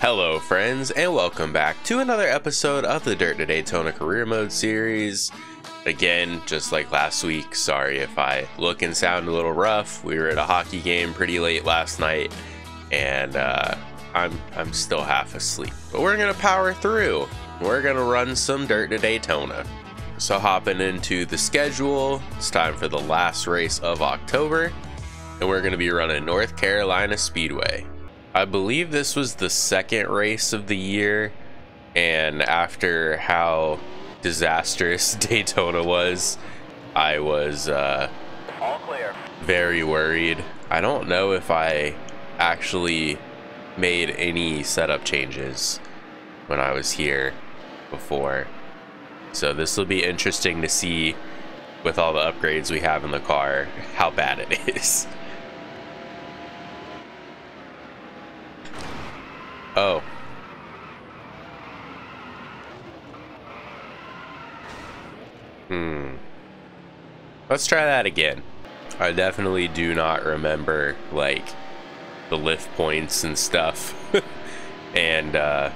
Hello, friends, and welcome back to another episode of the Dirt to Daytona Career Mode series. Again, just like last week, sorry if I look and sound a little rough. We were at a hockey game pretty late last night, and uh, I'm I'm still half asleep. But we're gonna power through. We're gonna run some Dirt to Daytona. So hopping into the schedule, it's time for the last race of October, and we're gonna be running North Carolina Speedway. I believe this was the second race of the year, and after how disastrous Daytona was, I was uh, very worried. I don't know if I actually made any setup changes when I was here before. So this will be interesting to see with all the upgrades we have in the car how bad it is. Oh. Hmm. Let's try that again. I definitely do not remember like the lift points and stuff. and uh,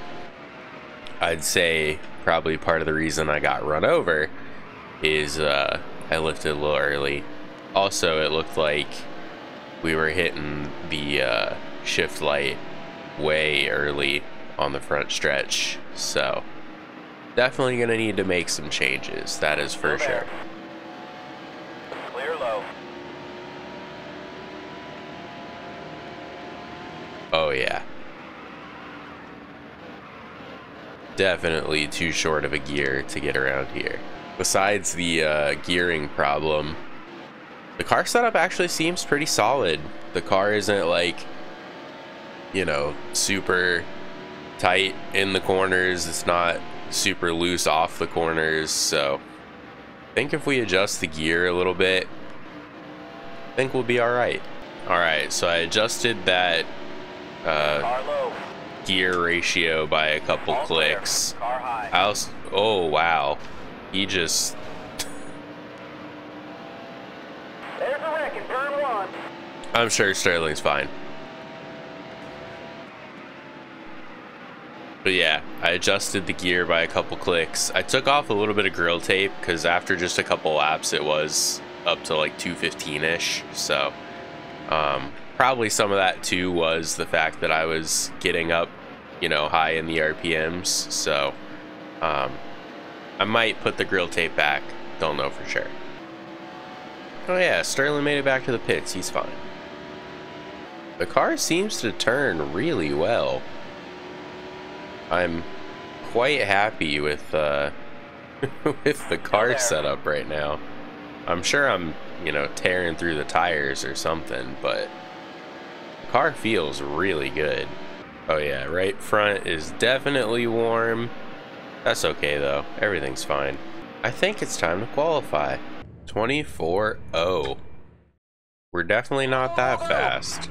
I'd say probably part of the reason I got run over is uh, I lifted a little early. Also, it looked like we were hitting the uh, shift light way early on the front stretch. So, definitely going to need to make some changes. That is for Still there. sure. Clear low. Oh, yeah. Definitely too short of a gear to get around here. Besides the uh, gearing problem, the car setup actually seems pretty solid. The car isn't like, you know, super tight in the corners. It's not super loose off the corners. So I think if we adjust the gear a little bit, I think we'll be all right. All right, so I adjusted that uh, gear ratio by a couple All clicks. I also, oh wow, he just There's a wreck in turn one. I'm sure Sterling's fine. But yeah, I adjusted the gear by a couple clicks. I took off a little bit of grill tape because after just a couple laps, it was up to like 215-ish. So um, probably some of that too was the fact that I was getting up, you know, high in the RPMs. So um, I might put the grill tape back. Don't know for sure. Oh yeah, Sterling made it back to the pits. He's fine. The car seems to turn really well. I'm quite happy with uh, with the car setup right now. I'm sure I'm, you know, tearing through the tires or something, but the car feels really good. Oh yeah, right front is definitely warm. That's okay though. Everything's fine. I think it's time to qualify. 24-0. We're definitely not that fast.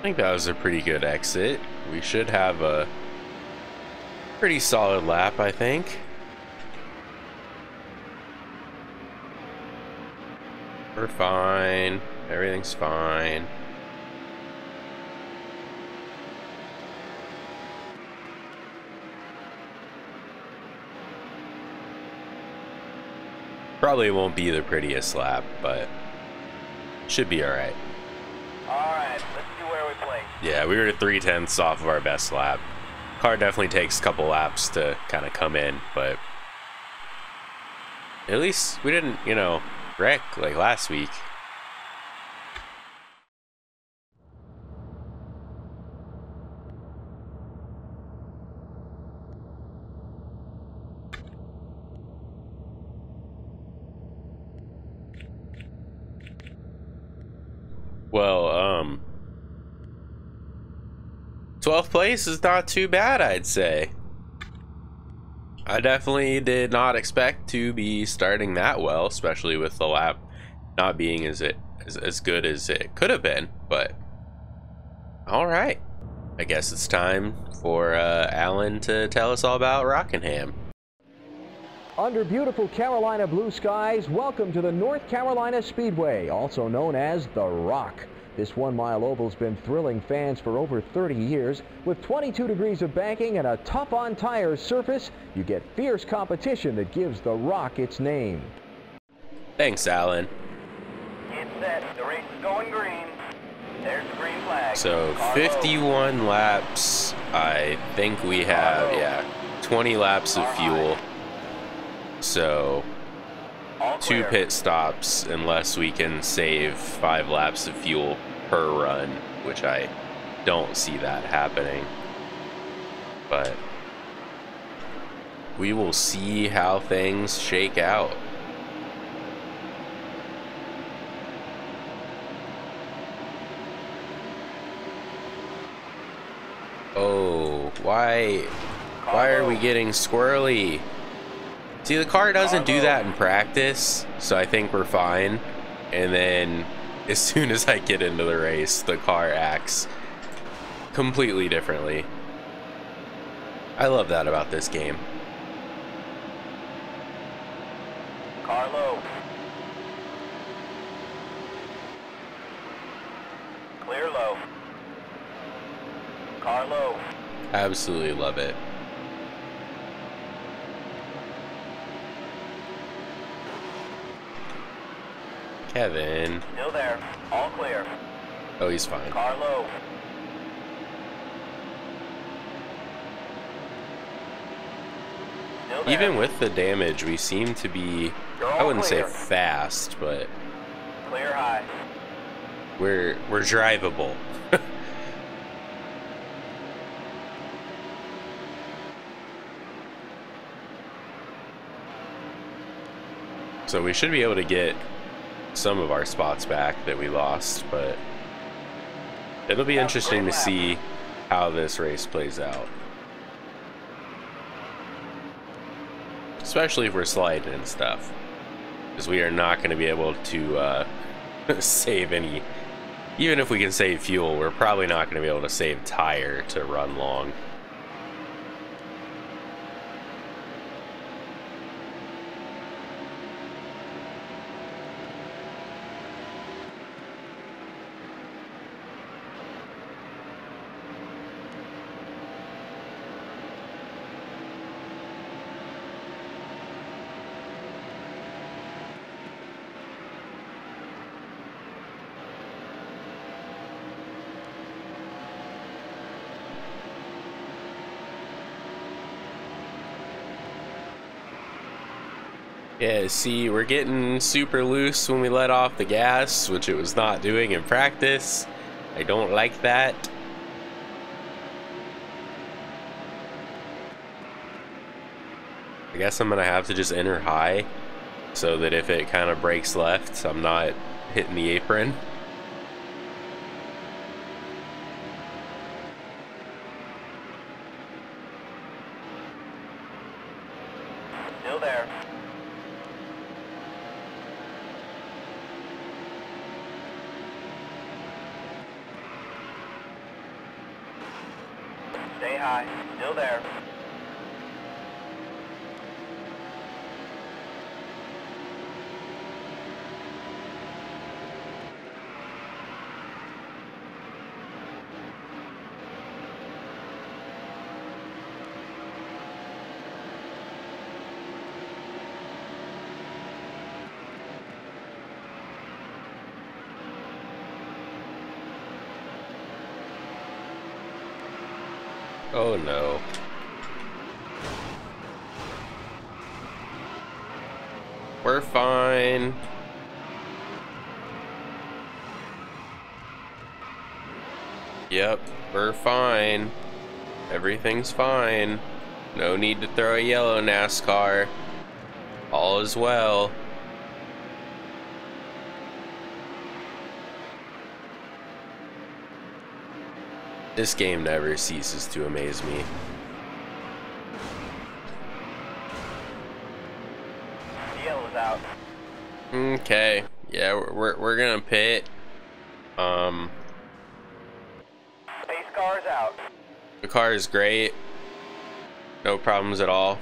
I think that was a pretty good exit. We should have a pretty solid lap, I think. We're fine. Everything's fine. Probably won't be the prettiest lap, but should be alright. Yeah, we were three tenths off of our best lap. Car definitely takes a couple laps to kind of come in, but at least we didn't, you know, wreck like last week. Well, um, 12th place is not too bad, I'd say. I definitely did not expect to be starting that well, especially with the lap not being as it as, as good as it could have been, but All right. I guess it's time for uh, Alan to tell us all about Rockingham. Under beautiful Carolina blue skies, welcome to the North Carolina Speedway, also known as The Rock. This one mile oval's been thrilling fans for over 30 years. With 22 degrees of banking and a tough on tires surface, you get fierce competition that gives The Rock its name. Thanks, Alan. Get set. The race is going green. There's the green flag. So Car low. 51 laps. I think we have, yeah, 20 laps of fuel. So All two pit stops unless we can save five laps of fuel per run, which I don't see that happening. But we will see how things shake out. Oh, why why are we getting squirrely? See, the car doesn't do that in practice, so I think we're fine. And then as soon as I get into the race, the car acts completely differently. I love that about this game. Carlo. Clear low. Car low. Absolutely love it. Kevin. Still there. All clear. Oh, he's fine. Car low. Still there. Even with the damage, we seem to be, I wouldn't say fast, but Clear high. we're we're drivable. so we should be able to get some of our spots back that we lost, but it'll be interesting to see how this race plays out. Especially if we're sliding and stuff. Because we are not going to be able to uh, save any. Even if we can save fuel, we're probably not going to be able to save tire to run long. Yeah, see, we're getting super loose when we let off the gas, which it was not doing in practice. I don't like that. I guess I'm gonna have to just enter high so that if it kind of breaks left, I'm not hitting the apron. Still there. Stay high. Still there. Oh no. We're fine. Yep, we're fine. Everything's fine. No need to throw a yellow NASCAR. All is well. This game never ceases to amaze me. The yellow's out. Okay. Yeah, we're, we're, we're gonna pit. Um, car's out. The car is great. No problems at all.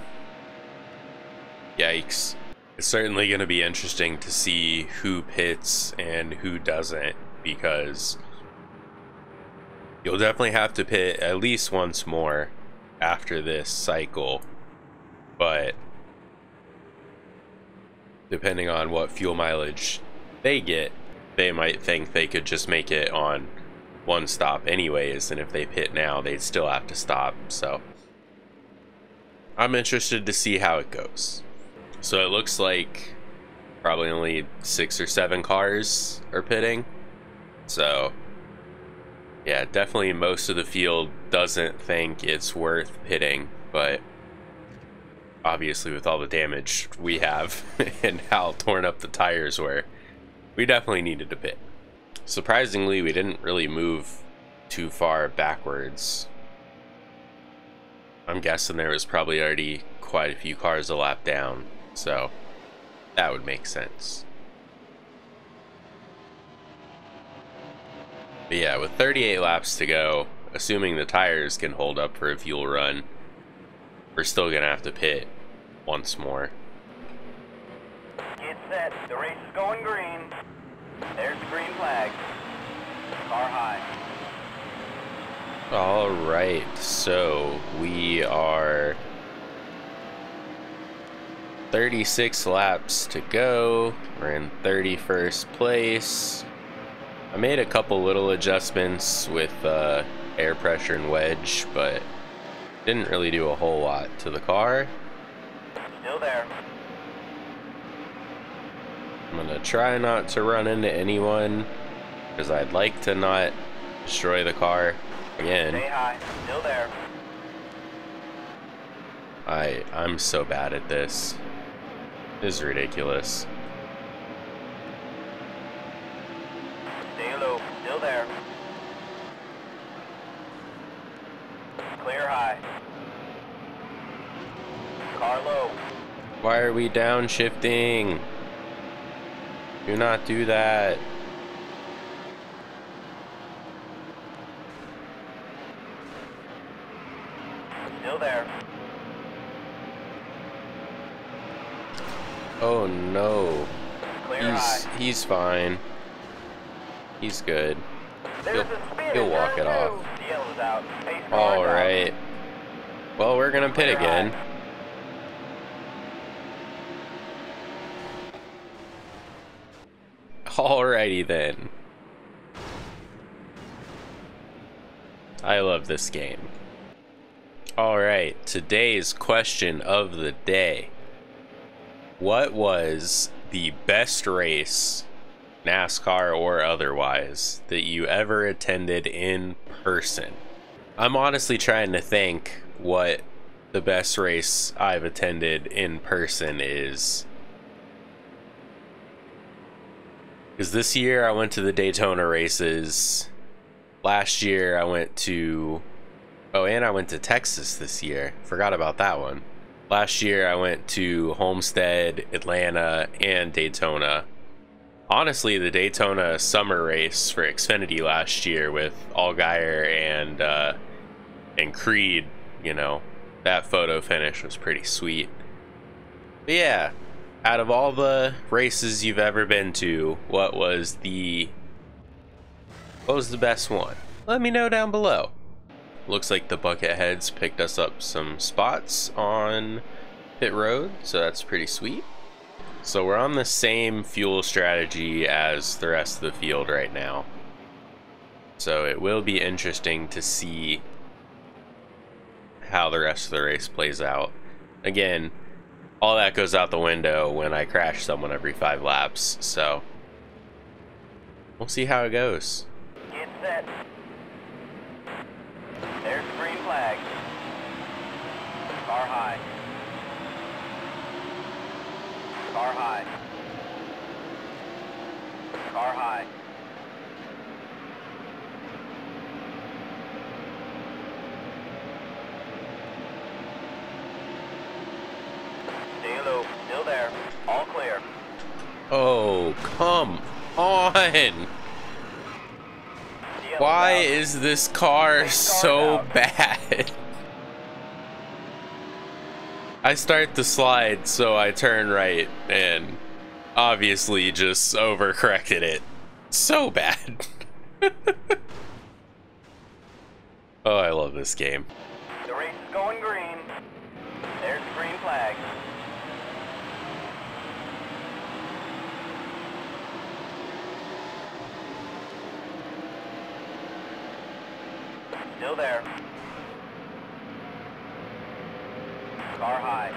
Yikes. It's certainly going to be interesting to see who pits and who doesn't because you'll definitely have to pit at least once more after this cycle. But depending on what fuel mileage they get, they might think they could just make it on one stop anyways, and if they pit now, they'd still have to stop, so I'm interested to see how it goes. So it looks like probably only six or seven cars are pitting. So yeah, definitely most of the field doesn't think it's worth pitting, but obviously with all the damage we have and how torn up the tires were, we definitely needed to pit. Surprisingly, we didn't really move too far backwards. I'm guessing there was probably already quite a few cars a lap down, so that would make sense. But yeah, with 38 laps to go, assuming the tires can hold up for a fuel run, we're still gonna have to pit once more. Get set. The race is going green. There's the green flag. Car high. All right, so we are 36 laps to go. We're in 31st place. I made a couple little adjustments with uh, air pressure and wedge, but didn't really do a whole lot to the car. Still there. I'm gonna try not to run into anyone because I'd like to not destroy the car again. Stay high. Still there. I I'm so bad at this. This is ridiculous. Stay low. Still there. Clear high. Car low. Why are we downshifting? Do not do that. Still there. Oh no. Clear He's high. he's fine. He's good. There's he'll- he'll walk it off. Two. The yellow's out. Pace car's All right. Well, we're gonna pit again. Alrighty then. I love this game. Alright, today's question of the day. What was the best race, NASCAR or otherwise, that you ever attended in person? I'm honestly trying to think what the best race I've attended in person is. Because this year I went to the Daytona races. Last year I went to. Oh, and I went to Texas this year. Forgot about that one. Last year I went to Homestead, Atlanta, and Daytona. Honestly, the Daytona summer race for Xfinity last year with Allgaier and uh, and Creed, you know, that photo finish was pretty sweet. But yeah, out of all the races you've ever been to, what was the what was the best one? Let me know down below. Looks like the Bucketheads picked us up some spots on pit road, so that's pretty sweet. So we're on the same fuel strategy as the rest of the field right now. So it will be interesting to see how the rest of the race plays out. Again, all that goes out the window when I crash someone every five laps, so we'll see how it goes. Get set. There's the green flag. Car high. Car high. Car high. Stay low. Still there. All clear. Oh, come on! Why is this car so bad? I start the slide, so I turn right, and obviously just overcorrected it. So bad. oh, I love this game. The race is going green. There's the green flag. Still there. Car high.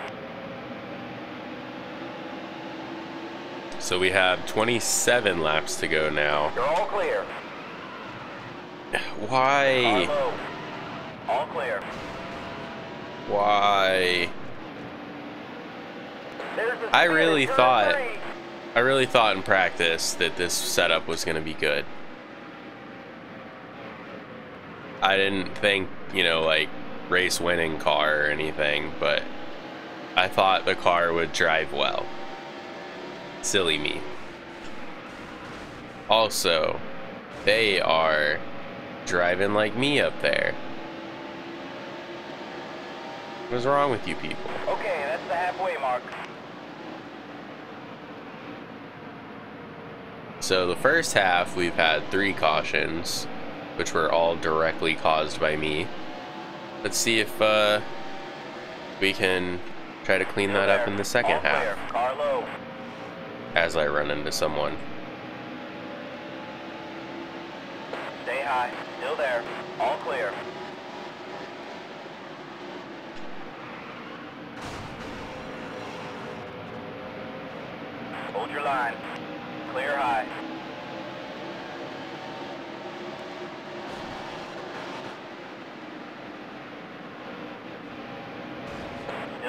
So we have 27 laps to go now. You're all clear. Why? All clear. Why? I really thought- I really thought in practice that this setup was going to be good. I didn't think, you know, like race winning car or anything, but I thought the car would drive well. Silly me. Also, they are driving like me up there. What's wrong with you people? Okay, that's the halfway mark. So the first half, we've had three cautions, which were all directly caused by me. Let's see if uh, we can try to clean that up in the second half. As I run into someone. Stay high. Still there. All clear. Hold your line. Clear high.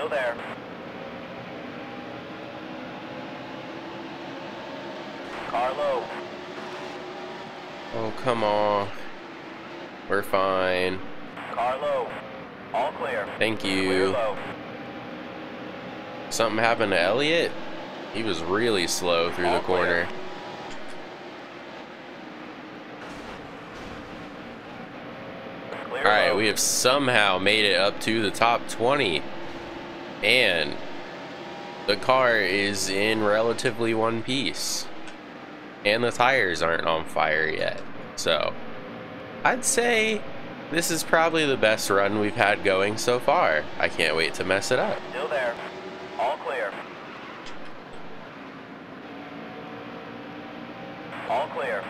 Still there. Car low. Oh, come on. We're fine. Car low. All clear. Thank Clear you. low. Something happened to Elliott? He was really slow through All the corner. Clear Alright, we have somehow made it up to the top 20. And the car is in relatively one piece. And the tires aren't on fire yet. So, I'd say this is probably the best run we've had going so far. I can't wait to mess it up. Still there. All clear. All clear.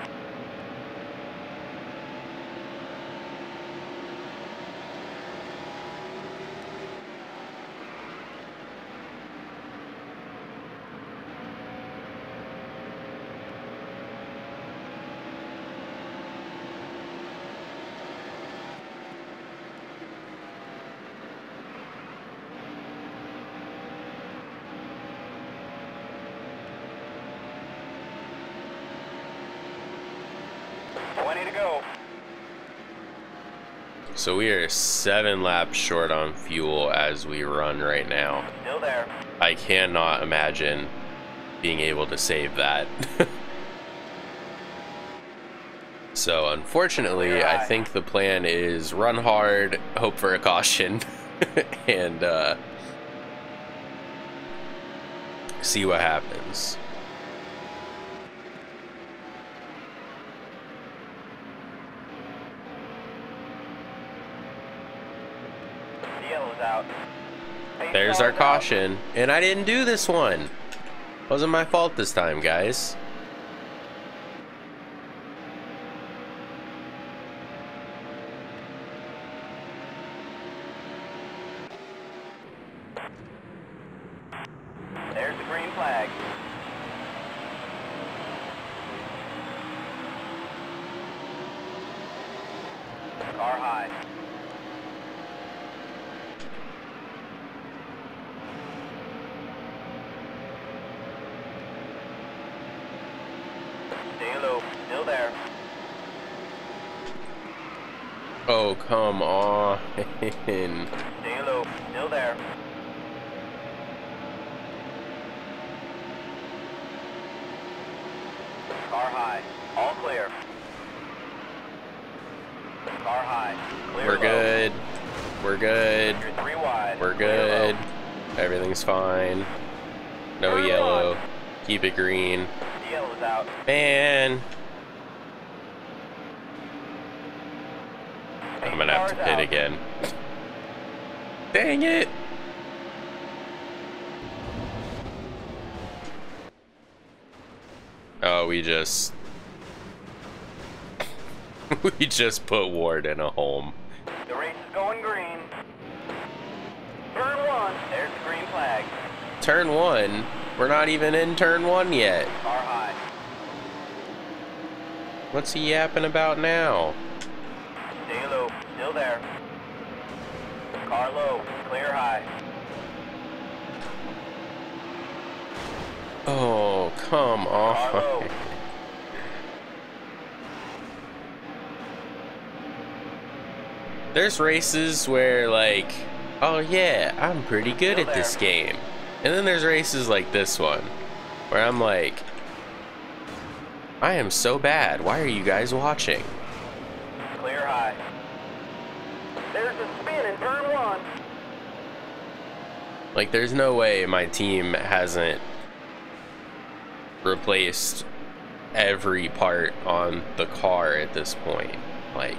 Twenty to go. So we are seven laps short on fuel as we run right now. Still there. I cannot imagine being able to save that. so unfortunately, I think the plan is run hard, hope for a caution, and uh, see what happens. The yellow's out. Pace There's our caution, and I didn't do this one. Wasn't my fault this time, guys. There's the green flag. Car high. Stay low. Still there. Oh, come on. Stay low. Still there. Car high. All clear. Car high. Clear We're low. good. We're good. Three wide. We're good. Everything's fine. No Turn yellow. Keep it green. The yellow's out. Man. I'm gonna have to pit again. Dang it! Oh, we just... we just put Ward in a home. The race is going green. Turn one. There's the green flag. Turn one? We're not even in turn one yet. Car high. What's he yapping about now? Stay low. Still there. Car low. Clear high. Oh, come oh. Car on. There's races where, like, oh yeah, I'm pretty good Still at this game. And then there's races like this one, where I'm like, I am so bad. Why are you guys watching? Clear high. There's a spin in turn one. Like, there's no way my team hasn't replaced every part on the car at this point. Like,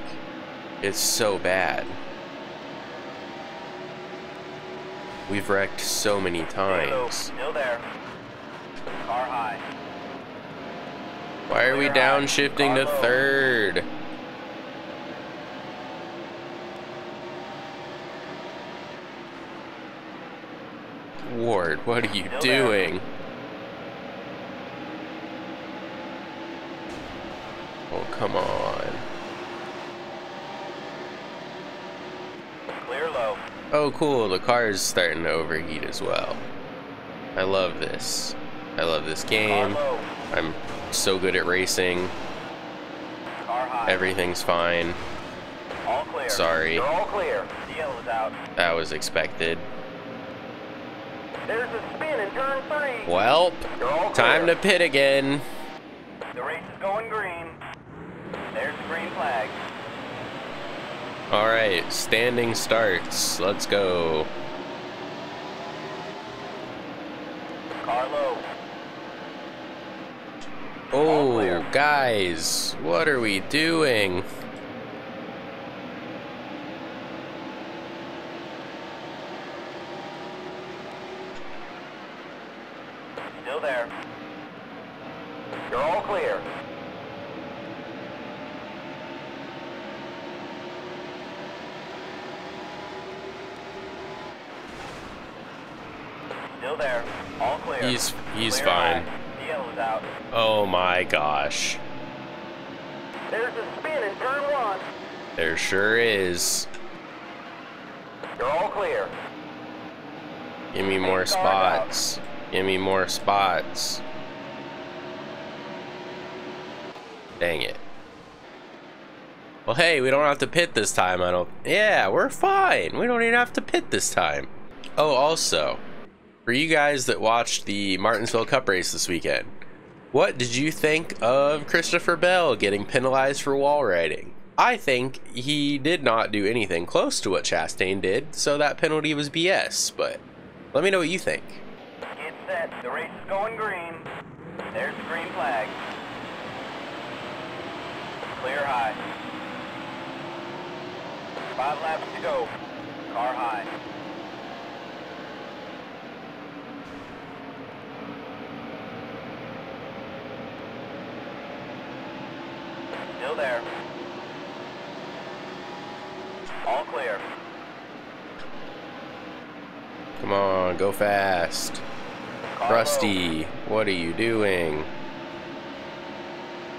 it's so bad. We've wrecked so many times. There. Car high. Why are we downshifting to third? Ward, what are you doing? Oh, come on. Clear low. Oh, cool, the car is starting to overheat as well. I love this. I love this game. I'm so good at racing. Everything's fine. all clear. sorry. All clear. Out. That was expected. There's a spin in turn three. Well, time to pit again. The race is going green. There's the green flag. All right, standing starts. Let's go. Car low. Oh, guys, what are we doing? Still there. You're all clear. Still there. All clear. He's he's fine. high. The yellow's out. Oh my gosh. There's a spin in turn one. There sure is. You're all clear. Give me more Big car out. spots. Give me more spots. Dang it. Well, hey, we don't have to pit this time. I don't. Yeah, we're fine. We don't even have to pit this time. Oh, also, for you guys that watched the Martinsville Cup race this weekend, what did you think of Christopher Bell getting penalized for wall riding? I think he did not do anything close to what Chastain did, so that penalty was BS. But let me know what you think. Get set. The race is going green. There's the green flag. Clear high. Five laps to go. Car high. Still there. All clear. Come on, go fast. Rusty, what are you doing?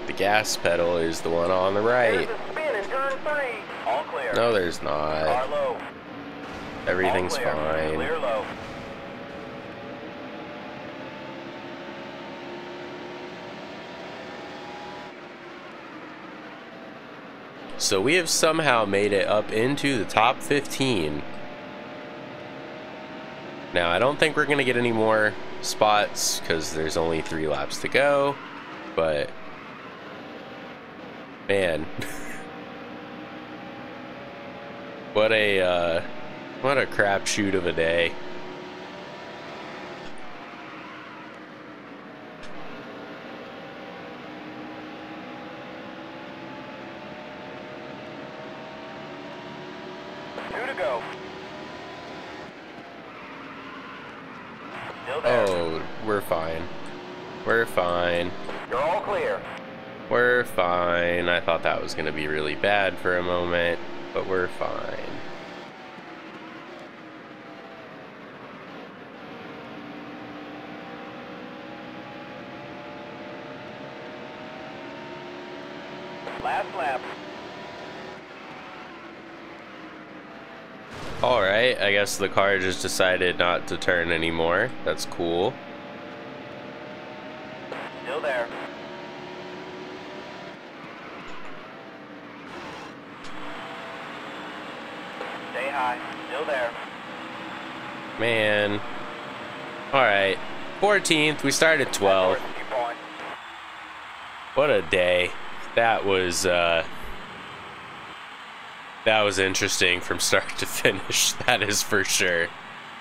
The gas pedal is the one on the right. There's a spin in turn three. All clear. No, there's not. Everything's fine. So we have somehow made it up into the top 15. Now, I don't think we're going to get any more spots because there's only three laps to go. But, man, What a uh, what a crapshoot of a day. Two to go. Still there. Oh, we're fine. We're fine. You're all clear. We're fine. I thought that was going to be really bad for a moment, but we're fine. Last lap. Alright, I guess the car just decided not to turn anymore. That's cool. Still there. Stay high. Still there. Man. Alright. 14th, we started 12. What a day. That was, uh... That was interesting from start to finish, that is for sure.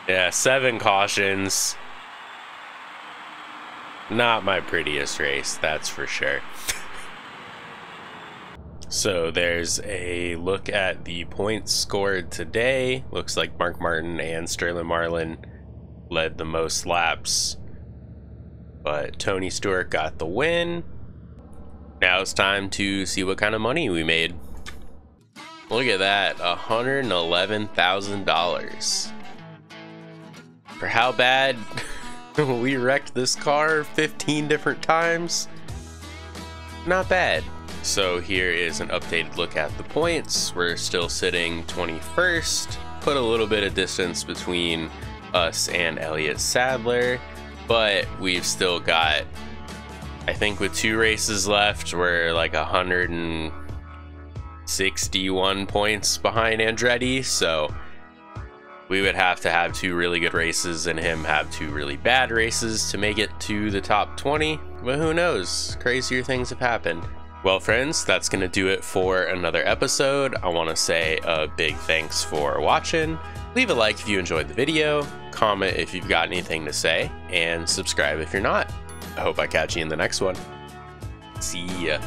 Yeah, seven cautions. Not my prettiest race, that's for sure. So there's a look at the points scored today. Looks like Mark Martin and Sterling Marlin led the most laps, but Tony Stewart got the win. Now it's time to see what kind of money we made. Look at that, $111,000. For how bad we wrecked this car 15 different times, not bad. So here is an updated look at the points. We're still sitting 21st. Put a little bit of distance between us and Elliott Sadler, but we've still got, I think with two races left, we're like 161 points behind Andretti. So we would have to have two really good races and him have two really bad races to make it to the top 20. But who knows? Crazier things have happened. Well, friends, that's going to do it for another episode. I want to say a big thanks for watching. Leave a like if you enjoyed the video, comment if you've got anything to say, and subscribe if you're not. I hope I catch you in the next one. See ya.